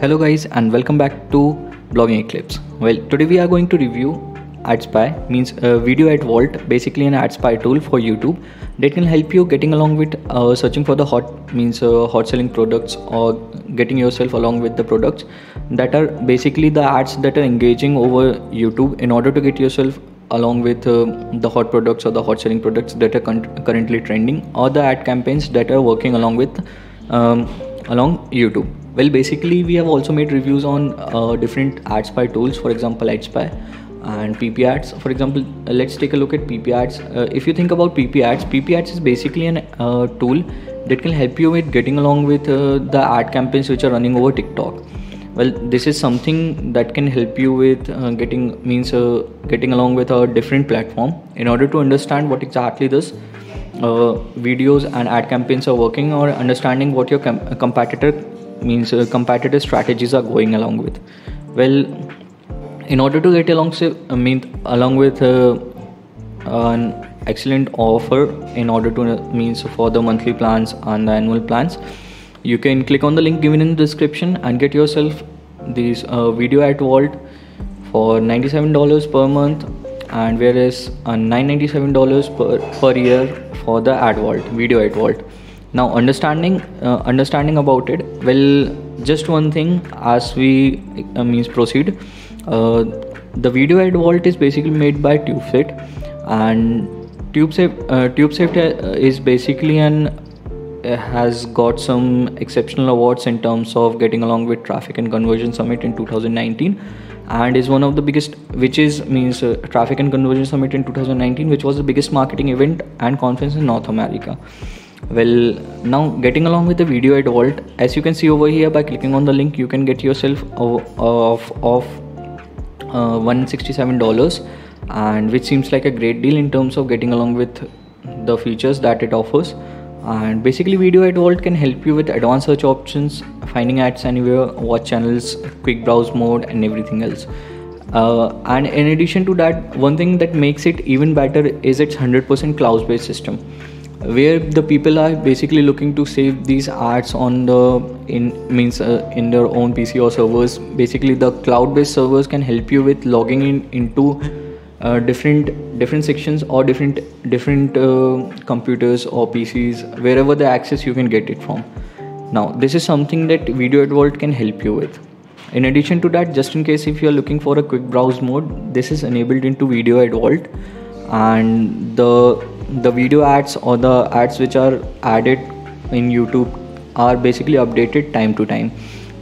Hello guys and welcome back to Blogging Eclipse. Well, today we are going to review AdSpy means uh, Video Ad Vault, basically an AdSpy tool for YouTube that can help you getting along with uh, searching for the hot means uh, hot selling products or getting yourself along with the products that are basically the ads that are engaging over YouTube in order to get yourself along with uh, the hot products or the hot selling products that are currently trending or the ad campaigns that are working along with um, along YouTube. Well basically we have also made reviews on uh, different AdSpy tools for example AdSpy and PiPiADS. For example uh, let's take a look at PiPiADS. Uh, if you think about PiPiADS PP ads is basically a uh, tool that can help you with getting along with uh, the ad campaigns which are running over TikTok. Well this is something that can help you with uh, getting means getting along with a different platform in order to understand what exactly this videos and ad campaigns are working or understanding what your com- competitor means uh, competitive strategies are going along with. Well in order to get along I mean along with uh, an excellent offer in order to uh, means for the monthly plans and the annual plans you can click on the link given in the description and get yourself this uh, video ad vault for $97 per month and whereas uh, $997 per, per year for the ad vault video ad vault. Now understanding uh, understanding about it well just one thing as we uh, means proceed uh, the video ad vault is basically made by tubesift and tubesift uh, tubesift uh, is basically an has got some exceptional awards in terms of getting along with traffic and conversion summit in 2019 and is one of the biggest which is means uh, traffic and conversion summit in 2019 which was the biggest marketing event and conference in north america. Well now getting along with the video ad vault as you can see over here by clicking on the link you can get yourself of of uh, 167 dollars and which seems like a great deal in terms of getting along with the features that it offers and basically video ad vault can help you with advanced search options finding ads anywhere watch channels quick browse mode and everything else. Uh, and in addition to that one thing that makes it even better is its 100% cloud based system where the people are basically looking to save these ads on the in means uh, in their own pc or servers. Basically the cloud based servers can help you with logging in into uh, different different sections or different different uh, computers or pcs wherever the access you can get it from. Now this is something that video ad vault can help you with. In addition to that just in case if you are looking for a quick browse mode this is enabled into video ad vault and the the video ads or the ads which are added in youtube are basically updated time to time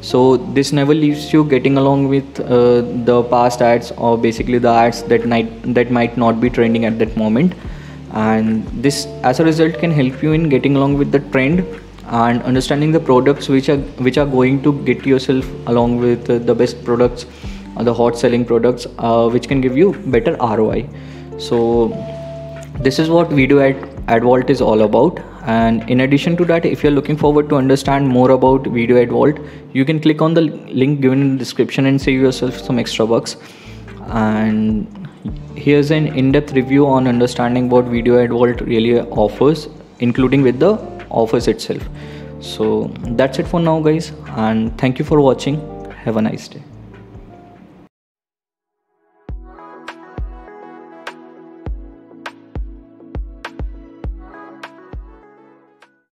so this never leaves you getting along with uh, the past ads or basically the ads that might that might not be trending at that moment. And this as a result can help you in getting along with the trend and understanding the products which are which are going to get yourself along with uh, the best products or the hot selling products uh, which can give you better ROI so this is what video ad, ad vault is all about and in addition to that if you're looking forward to understand more about video ad vault you can click on the link given in the description and save yourself some extra bucks. And here's an in-depth review on understanding what video ad vault really offers including with the offers itself. So that's it for now guys. And thank you for watching. Have a nice day